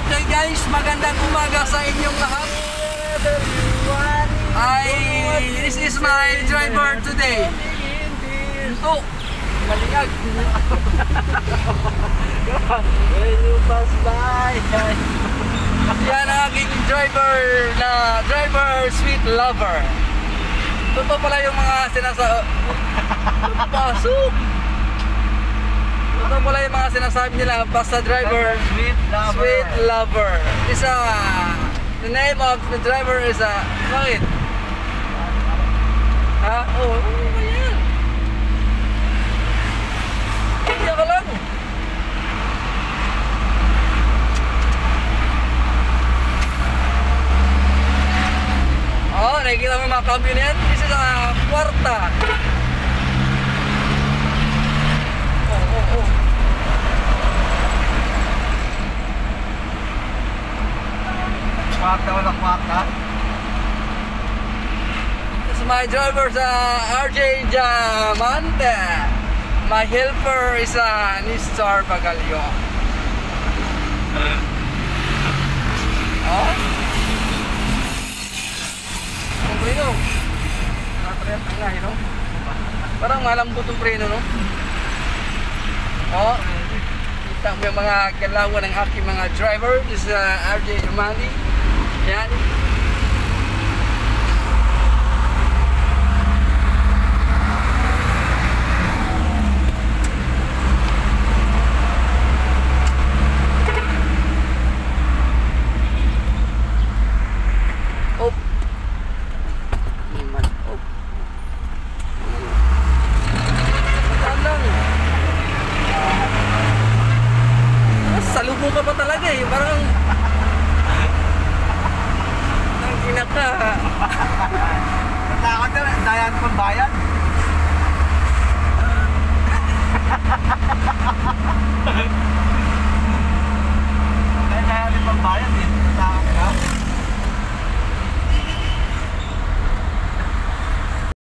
Okay guys, magandang umaga sa inyong lahat. Ay, this is my driver today. Oh, malingag. When you pass by, Yan ang aking driver na driver sweet lover. Totoo pala yung mga sinasa... Pasok! Totoo pala yung mga sinasabi nila basta driver sweet lover. Sweet lover. The name of the driver is a bakit? Ha? Oh, ano ba yan? Ka lang. Oh, nakikita mo mga yan? This is a Kwarta wala kwarta. This is my driver sa RJ Diamante. My helper is a Nistar Bagalio. Oh? Ang preno. Natrep ang lahi, no? Parang malambot ang preno, no? Oh, kita mo yung mga galawan ng aking mga driver. This is uh, RJ Diamante. Eh. Parang... Ang ina ka. Natakot ka, dayan kong bayan.